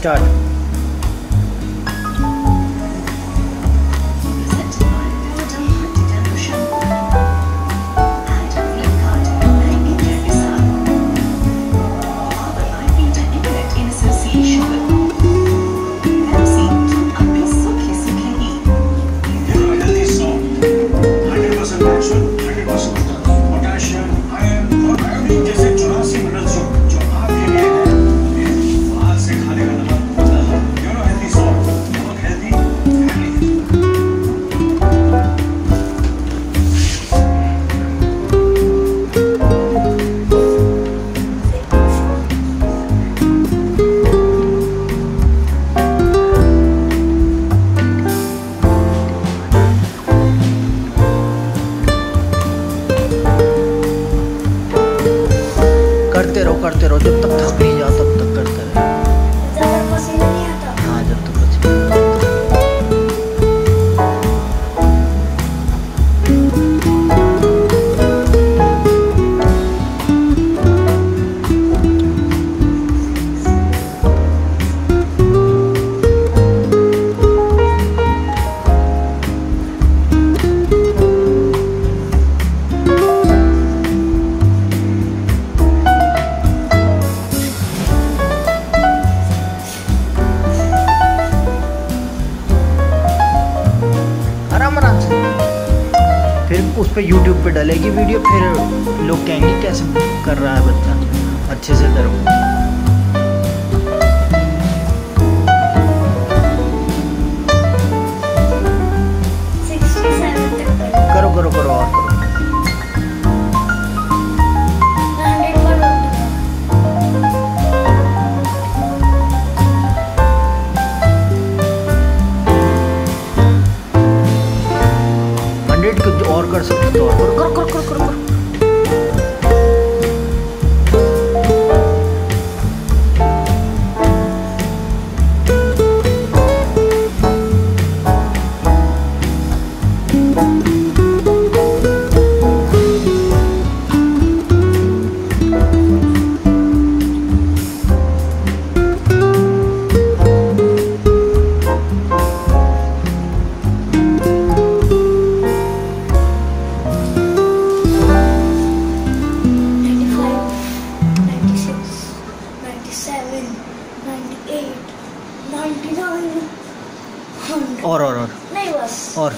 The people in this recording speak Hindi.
Ciao. करते रहो उस पर यूट्यूब पर डलेगी वीडियो, फिर लोग कहेंगे, कैसे कर रहा है बच्चा? अच्छे से करो Burger Kur kur kur kur kur. और और और। नहीं बस। और।